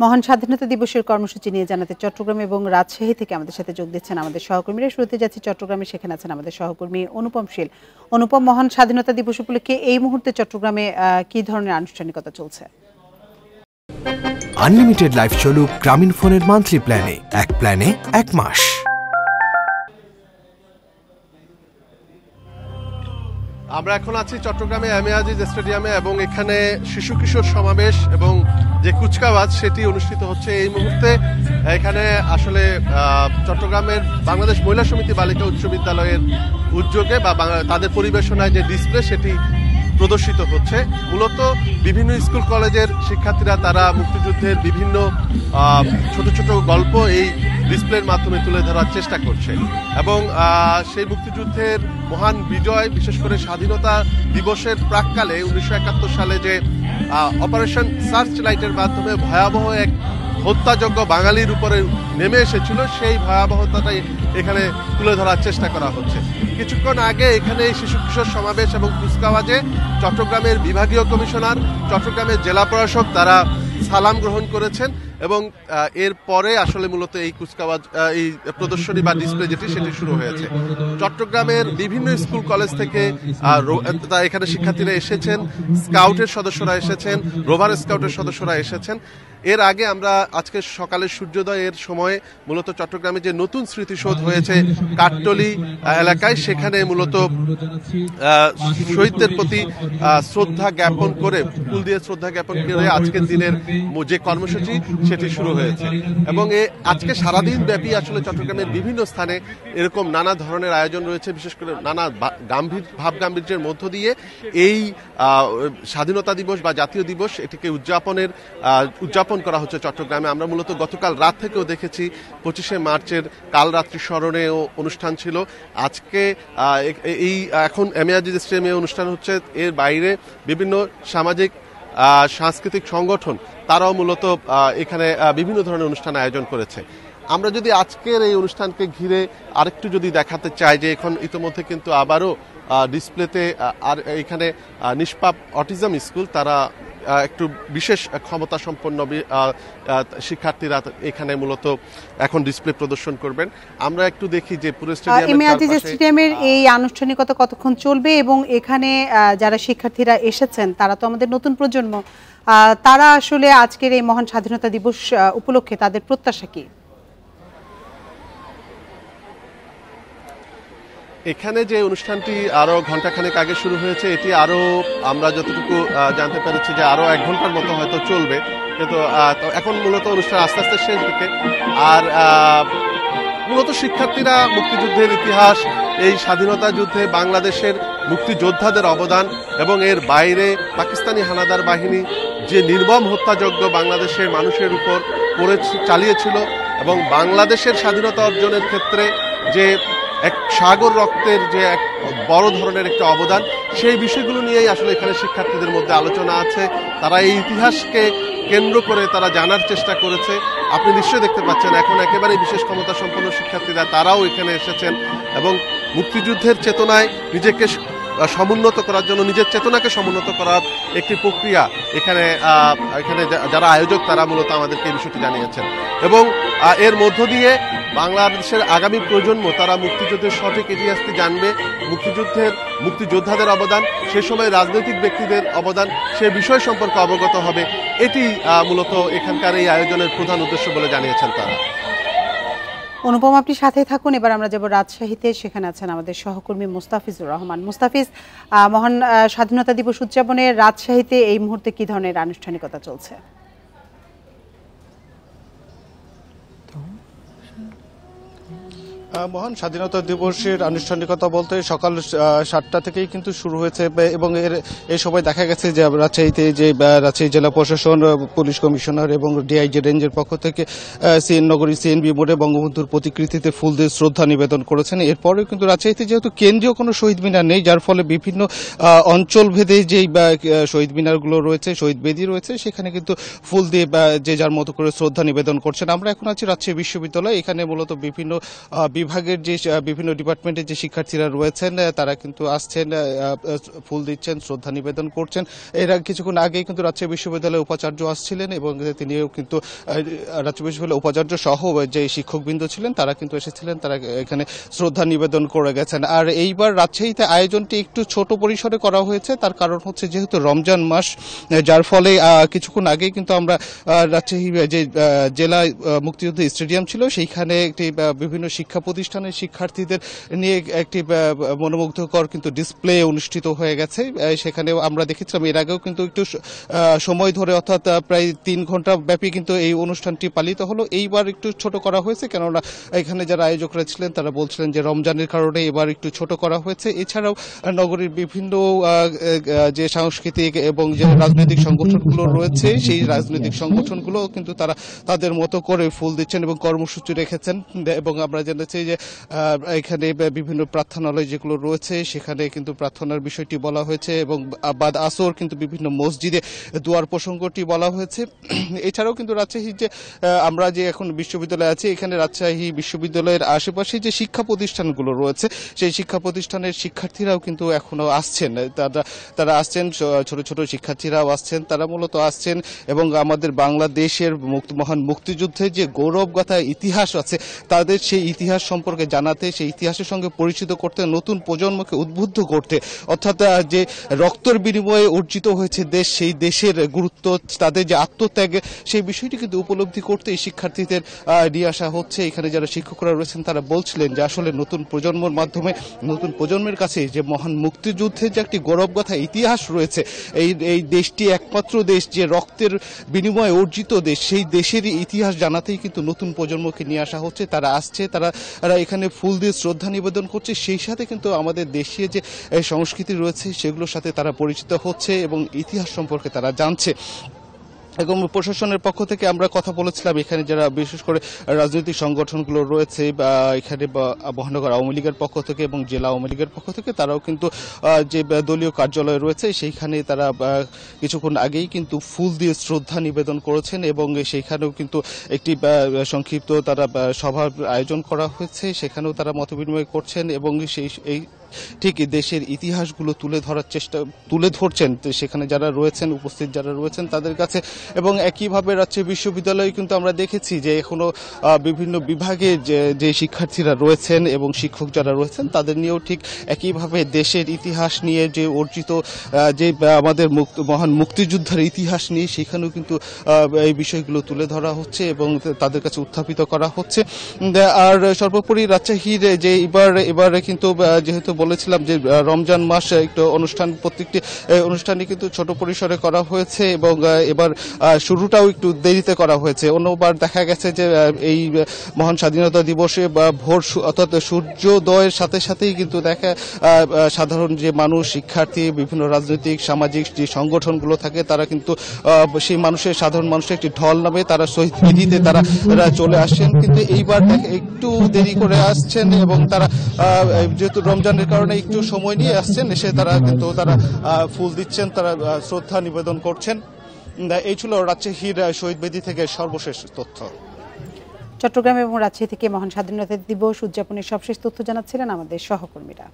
মহান স্বাধীনতা দিবসের কর্মসূচি নিয়ে জানাতে চট্টগ্রাম এবং রাজশাহী থেকে আমাদের সাথে যোগ দিচ্ছেন আমাদের সহকর্মীরা। শুরুতে যাচ্ছি চট্টগ্রামে, সেখানে আছেন আমাদের সহকর্মী অনুপম শীল। অনুপম, মহান স্বাধীনতা দিবস উপলক্ষে এই মুহূর্তে চট্টগ্রামে কি ধরনের আনুষ্ঠানিকতা চলছে? আনলিমিটেড লাইফ চলুক গ্রামীণ ফোনের মান্থলি প্ল্যানে এক প্ল্যানে এক মাস। আমরা এখন আছি চট্টগ্রামে এমিয়াজিজ স্টেডিয়ামে এবং এখানে শিশু কিশোর সমাবেশ এবং যে কুচকাওয়াজ সেটি অনুষ্ঠিত হচ্ছে এই মুহূর্তে। এখানে আসলে চট্টগ্রামের বাংলাদেশ মহিলা সমিতি বালিকা উচ্চ বিদ্যালয়ের উদ্যোগে বা তাদের পরিবেশনায় যে ডিসপ্লে সেটি প্রদর্শিত হচ্ছে। মূলত বিভিন্ন স্কুল কলেজের শিক্ষার্থীরা, তারা মুক্তিযুদ্ধের বিভিন্ন ছোট ছোট গল্প এই ডিসপ্লের মাধ্যমে তুলে ধরার চেষ্টা করছে। এবং সেই মুক্তিযুদ্ধের মহান বিজয়, বিশেষ করে স্বাধীনতা দিবসের প্রাককালে উনিশশো একাত্তর সালে যে অপারেশন সার্চ লাইটের মাধ্যমে ভয়াবহ এক হত্যাযোগ্য বাঙালির উপরে নেমে এসেছিল, সেই ভয়াবহতাটাই এখানে তুলে ধরার চেষ্টা করা হচ্ছে। কিছুক্ষণ আগে এখানে শিশু কিশোর সমাবেশ এবং কুচকাওয়াজে চট্টগ্রামের বিভাগীয় কমিশনার, চট্টগ্রামের জেলা প্রশাসক তারা সালাম গ্রহণ করেছেন। এবং এর পরে আসলে মূলত এই কুচকাওয়াজ এই প্রদর্শনী বা ডিসপ্লে যেটি সেটি শুরু হয়েছে। চট্টগ্রামের বিভিন্ন স্কুল কলেজ থেকে এখানে শিক্ষার্থীরা এসেছেন স্কাউটের সদস্যরা এসেছেন রোভার স্কাউটের সদস্যরা এসেছেন। এর আগে আমরা আজকে সকালে সূর্যোদয়ের সময় মূলত চট্টগ্রামে যে নতুন স্মৃতিসৌধ হয়েছে কাঠটলি আহ, এলাকায় সেখানে মূলত শহীদদের প্রতি শ্রদ্ধা জ্ঞাপন করে ফুল দিয়ে শ্রদ্ধা জ্ঞাপন করে আজকের দিনের যে কর্মসূচি সেটি শুরু হয়েছে। এবং এ আজকে সারাদিন ব্যাপী আসলে চট্টগ্রামের বিভিন্ন স্থানে এরকম নানা ধরনের আয়োজন রয়েছে, বিশেষ করে নানা গাম্ভীর ভাব গাম্ভীর্যের মধ্য দিয়ে এই স্বাধীনতা দিবস বা জাতীয় দিবস এটিকে উদযাপনের উদযাপন করা হচ্ছে চট্টগ্রামে। আমরা মূলত গতকাল রাত থেকেও দেখেছি, পঁচিশে মার্চের কাল রাত্রি স্মরণেও অনুষ্ঠান ছিল। আজকে এই, এখন এমিয়াজিজ স্টেডিয়ামে অনুষ্ঠান হচ্ছে। এর বাইরে বিভিন্ন সামাজিক সাংস্কৃতিক সংগঠন, তারাও মূলত এখানে বিভিন্ন ধরনের অনুষ্ঠান আয়োজন করেছে। আমরা যদি আজকের এই অনুষ্ঠানকে ঘিরে আরেকটু যদি দেখাতে চাই যে এখন ইতিমধ্যে কিন্তু আবারও ডিসপ্লেতে আর এখানে নিষ্পাপ অটিজম স্কুল তারা একটু বিশেষ ক্ষমতা সম্পন্ন শিক্ষার্থীরা এখানে মূলত এখন ডিসপ্লে প্রদর্শন করবেন। আমরা একটু দেখি যে পুরো স্টেডিয়ামের এই আনুষ্ঠানিকতা কতক্ষণ চলবে এবং এখানে যারা শিক্ষার্থীরা এসেছেন তারা তো আমাদের নতুন প্রজন্ম আহ, তারা আসলে আজকের এই মহান স্বাধীনতা দিবস উপলক্ষে তাদের প্রত্যাশা কি? এখানে যে অনুষ্ঠানটি আরও ঘন্টাখানেক আগে শুরু হয়েছে, এটি আরও আমরা যতটুকু জানতে পেরেছি যে আরও এক ঘণ্টার মতো হয়তো চলবে। কিন্তু এখন মূলত অনুষ্ঠান আস্তে আস্তে শেষ দিকে। আর মূলত শিক্ষার্থীরা মুক্তিযুদ্ধের ইতিহাস, এই স্বাধীনতা যুদ্ধে বাংলাদেশের মুক্তিযোদ্ধাদের অবদান এবং এর বাইরে পাকিস্তানি হানাদার বাহিনী যে নির্মম হত্যাযজ্ঞ বাংলাদেশের মানুষের উপর করে চালিয়েছিল এবং বাংলাদেশের স্বাধীনতা অর্জনের ক্ষেত্রে যে এক সাগর রক্তের যে এক বড় ধরনের একটা অবদান, সেই বিষয়গুলো নিয়েই আসলে এখানে শিক্ষার্থীদের মধ্যে আলোচনা আছে। তারা এই ইতিহাসকে কেন্দ্র করে তারা জানার চেষ্টা করেছে। আপনি নিশ্চয়ই দেখতে পাচ্ছেন, এখন একেবারে বিশেষ ক্ষমতা সম্পন্ন শিক্ষার্থীরা তারাও এখানে এসেছেন এবং মুক্তিযুদ্ধের চেতনায় নিজেকে সমুন্নত করার জন্য, নিজের চেতনাকে সমুন্নত করার একটি প্রক্রিয়া এখানে এখানে যারা আয়োজক তারা মূলত আমাদেরকে এই বিষয়টি জানিয়েছেন। এবং এর মধ্য দিয়ে বাংলাদেশের আগামী প্রজন্ম তারা মুক্তিযুদ্ধের সঠিক ইতিহাসটি জানবে, মুক্তিযুদ্ধের মুক্তিযোদ্ধাদের অবদান, সে সময় রাজনৈতিক ব্যক্তিদের অবদান, সে বিষয় সম্পর্কে অবগত হবে। এটি মূলত এখানকার এই আয়োজনের প্রধান উদ্দেশ্য বলে জানিয়েছেন তারা। অনুপম, আপনি সাথে থাকুন। এবার আমরা যাব রাজশাহীতে। সেখানে আছেন আমাদের সহকর্মী মুস্তাফিজুর রহমান। মুস্তাফিজ মহান স্বাধীনতা দিবস উদযাপনে রাজশাহীতে এই মুহূর্তে কি ধরনের আনুষ্ঠানিকতা চলছে? মহান স্বাধীনতা দিবসের আনুষ্ঠানিকতা বলতে সকাল সাতটা থেকেই কিন্তু শুরু হয়েছে এবং এর এই সময় দেখা গেছে যে রাজশাহীতে যে রাজশাহী জেলা প্রশাসন পুলিশ কমিশনার এবং ডিআইজি রেঞ্জের পক্ষ থেকে সিএন নগরী সিএনবি মোড়ে বঙ্গবন্ধুর প্রতিকৃতিতে ফুল দিয়ে শ্রদ্ধা নিবেদন করেছেন। এরপরেও কিন্তু রাজশাহীতে যেহেতু কেন্দ্রীয় কোনো শহীদ মিনার নেই যার ফলে বিভিন্ন আহ, অঞ্চল ভেদে যেই শহীদ মিনারগুলো রয়েছে শহীদ বেদি রয়েছে সেখানে কিন্তু ফুল দিয়ে যে যার মতো করে শ্রদ্ধা নিবেদন করছেন। আমরা এখন আছি রাজশাহী বিশ্ববিদ্যালয় এখানে মূলত বিভিন্ন বিভাগের যে বিভিন্ন ডিপার্টমেন্টের যে শিক্ষার্থীরা রয়েছেন তারা কিন্তু আসছেন ফুল দিচ্ছেন, শ্রদ্ধা নিবেদন করছেন। এর কিছুক্ষণ আগেই কিন্তু রাজশাহী বিশ্ববিদ্যালয়ের উপাচার্য আসছিলেন এবং তিনিও কিন্তু রাজশাহী বিশ্ববিদ্যালয়ের উপাচার্য সহ যে শিক্ষকবৃন্দ ছিলেন, তারা কিন্তু এসেছিলেন, তারা এখানে শ্রদ্ধা নিবেদন করে গেছেন। আর এইবার রাজশাহীতে আয়োজনটি একটু ছোট পরিসরে করা হয়েছে, তার কারণ হচ্ছে যেহেতু রমজান মাস যার ফলে কিছুক্ষণ আগেই কিন্তু আমরা রাজশাহী যে জেলা মুক্তিযুদ্ধ স্টেডিয়াম ছিল, সেইখানে একটি বিভিন্ন শিক্ষা প্রতিষ্ঠানের শিক্ষার্থীদের নিয়ে একটি মনোমুগ্ধকর কিন্তু ডিসপ্লে অনুষ্ঠিত হয়ে গেছে। সেখানে আমরা দেখেছিলাম এর আগেও কিন্তু একটু সময় ধরে অর্থাৎ প্রায় তিন ঘণ্টা ব্যাপী কিন্তু এই অনুষ্ঠানটি পালিত হলো। এইবার একটু ছোট করা হয়েছে, কেননা এখানে যারা আয়োজকরা ছিলেন তারা বলছিলেন যে রমজানের কারণে এবার একটু ছোট করা হয়েছে। এছাড়াও নগরীর বিভিন্ন যে সাংস্কৃতিক এবং যে রাজনৈতিক সংগঠনগুলো রয়েছে, সেই রাজনৈতিক সংগঠনগুলো কিন্তু তারা তাদের মতো করে ফুল দিচ্ছেন এবং কর্মসূচি রেখেছেন। এবং আমরা জেনেছি যে এখানে বিভিন্ন প্রার্থনালয় যেগুলো রয়েছে, সেখানে কিন্তু প্রার্থনার বিষয়টি বলা হয়েছে এবং বাদ আসর কিন্তু বিভিন্ন মসজিদে দুয়ার প্রসঙ্গটি বলা হয়েছে। এছাড়াও কিন্তু রাজশাহী যে আমরা যে এখন বিশ্ববিদ্যালয়ে আছি, এখানে রাজশাহী বিশ্ববিদ্যালয়ের আশেপাশে যে শিক্ষা প্রতিষ্ঠানগুলো রয়েছে, সেই শিক্ষা প্রতিষ্ঠানের শিক্ষার্থীরাও কিন্তু এখনও আসছেন। তারা তারা আসছেন ছোট ছোট শিক্ষার্থীরাও আসছেন, তারা মূলত আসছেন এবং আমাদের বাংলাদেশের মহান মুক্তিযুদ্ধের যে গৌরবগাথা ইতিহাস আছে, তাদের সেই ইতিহাস সম্পর্কে জানাতে, সেই ইতিহাসের সঙ্গে পরিচিত করতে, নতুন প্রজন্মকে উদ্বুদ্ধ করতে। অর্থাৎ যে রক্তর বিনিময়ে অর্জিত হয়েছে দেশ, সেই দেশের গুরুত্ব, তাদের যে আত্মত্যাগ, সেই বিষয়টি কিন্তু উপলব্ধি করতে এই শিক্ষার্থীদের নিয়ে আসা হচ্ছে। এখানে যারা শিক্ষকরা রয়েছেন, তারা বলছিলেন যে আসলে নতুন প্রজন্মের মাধ্যমে, নতুন প্রজন্মের কাছে যে মহান মুক্তিযুদ্ধের যে একটি গৌরবগাথা, ইতিহাস রয়েছে, এই এই দেশটি একমাত্র দেশ যে রক্তের বিনিময়ে অর্জিত দেশ, সেই দেশের ইতিহাস জানাতেই কিন্তু নতুন প্রজন্মকে নিয়ে আসা হচ্ছে। তারা আসছে তারা তারা এখানে ফুল দিয়ে শ্রদ্ধা নিবেদন করছে। সেই সাথে কিন্তু আমাদের দেশীয় যে সংস্কৃতি রয়েছে, সেগুলোর সাথে তারা পরিচিত হচ্ছে এবং ইতিহাস সম্পর্কে তারা জানছে। এবং প্রশাসনের পক্ষ থেকে আমরা কথা বলেছিলাম, এখানে যারা বিশেষ করে রাজনৈতিক সংগঠনগুলো রয়েছে, বা এখানে মহানগর আওয়ামী লীগের পক্ষ থেকে এবং জেলা আওয়ামী লীগের পক্ষ থেকে, তারাও কিন্তু যে দলীয় কার্যালয় রয়েছে, সেইখানে তারা কিছুক্ষণ আগেই কিন্তু ফুল দিয়ে শ্রদ্ধা নিবেদন করেছেন এবং সেইখানেও কিন্তু একটি সংক্ষিপ্ত তারা সভার আয়োজন করা হয়েছে, সেখানেও তারা মতবিনিময় করছেন এবং সেই, এই ঠিক দেশের ইতিহাসগুলো তুলে ধরার চেষ্টা, তুলে ধরছেন সেখানে যারা রয়েছেন, উপস্থিত যারা রয়েছেন তাদের কাছে। এবং একইভাবে রাজশাহী বিশ্ববিদ্যালয়ে কিন্তু আমরা দেখেছি যে এখনও বিভিন্ন বিভাগে যে শিক্ষার্থীরা রয়েছেন এবং শিক্ষক যারা রয়েছেন, তাদের নিয়েও ঠিক একইভাবে দেশের ইতিহাস নিয়ে যে অর্জিত যে আমাদের মহান মুক্তিযুদ্ধের ইতিহাস নিয়ে সেখানেও কিন্তু এই বিষয়গুলো তুলে ধরা হচ্ছে এবং তাদের কাছে উত্থাপিত করা হচ্ছে। আর সর্বোপরি রাজশাহীর যে, এবার, এবারে কিন্তু যেহেতু বলেছিলাম যে রমজান মাস একটু অনুষ্ঠান প্রত্যেকটি আহ, অনুষ্ঠানই কিন্তু ছোট পরিসরে করা হয়েছে এবং এবার শুরুটাও একটু দেরিতে করা হয়েছে। অন্যবার দেখা গেছে যে এই মহান স্বাধীনতা দিবসে বা ভোর অর্থাৎ সূর্যোদয়ের সাথে সাথেই কিন্তু দেখা সাধারণ যে মানুষ শিক্ষার্থী বিভিন্ন রাজনৈতিক সামাজিক যে সংগঠনগুলো থাকে তারা কিন্তু সেই মানুষের সাধারণ মানুষের একটি ঢল নামে তারা শহীদ বিধিতে তারা চলে আসছেন কিন্তু এইবার একটু দেরি করে আসছেন এবং তারা যেহেতু রমজানের কারণে একটু সময় নিয়ে আসছেন, এসে তারা কিন্তু তারা ফুল দিচ্ছেন, তারা শ্রদ্ধা নিবেদন করছেন। এই ছিল রাজশাহীর শহীদ বেদি থেকে সর্বশেষ তথ্য। চট্টগ্রাম এবং রাজশাহী থেকে মহান স্বাধীনতা দিবস উদযাপনের সবশেষ তথ্য জানাচ্ছিলেন আমাদের সহকর্মীরা।